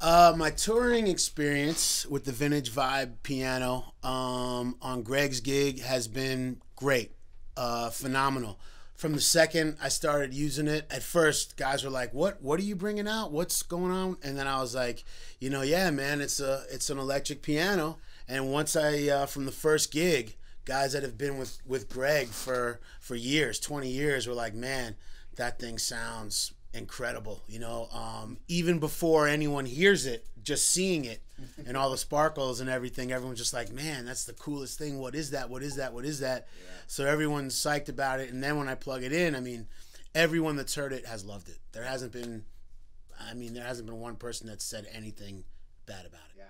Uh, my touring experience with the Vintage Vibe piano um, on Gregg's gig has been great, uh, phenomenal. From the second I started using it, at first guys were like, "What? What are you bringing out? What's going on?" And then I was like, "You know, yeah, man, it's a it's an electric piano." And once I uh, from the first gig, guys that have been with with Greg for for years, twenty years, were like, "Man, that thing sounds incredible. You know, um, even before anyone hears it, just seeing it and all the sparkles and everything, everyone's just like, man, that's the coolest thing. What is that? What is that? What is that? Yeah. So everyone's psyched about it. And then when I plug it in, I mean, everyone that's heard it has loved it. There hasn't been, I mean, there hasn't been one person that's said anything bad about it. Yeah.